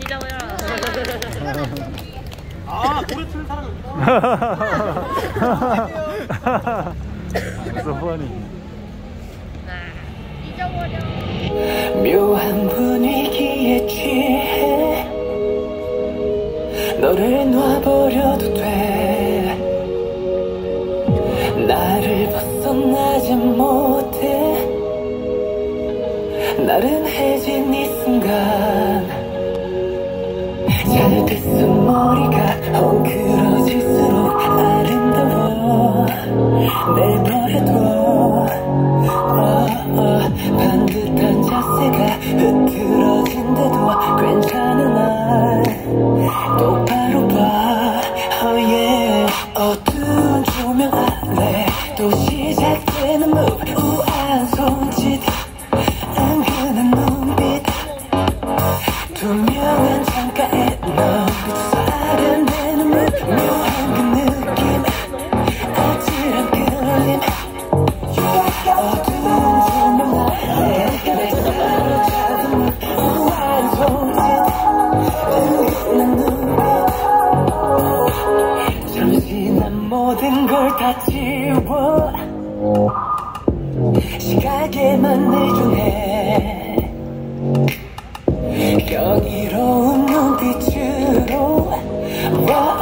찢어버려라 아 노래 트는 사람은 so funny. 찢어버려 묘한 분위기에 취해 너를 놔버려도 돼 나를 벗어나지 못해 나른해진 이 순간 쓴 머리가 헝클어질수록 아름다워. 내버려둬 어, 어, 반듯한 자세가 흐트러진데도 괜찮은 날. 똑바로 봐. oh yeah. 어두운 조명 아래 또 시작되는 move 우아한 손짓 지워 시각에만 내주네. 경이로운 눈빛으로 와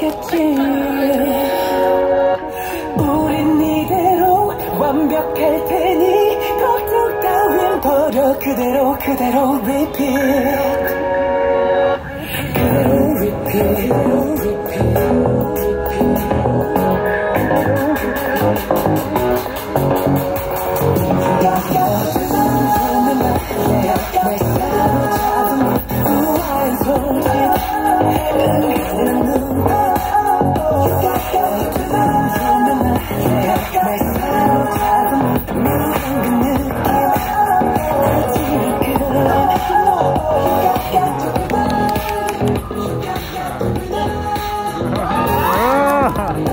없겠지. 우린 이대로 완벽할 테니 걱정 따윈 버려. 그대로 그대로 repeat Hi.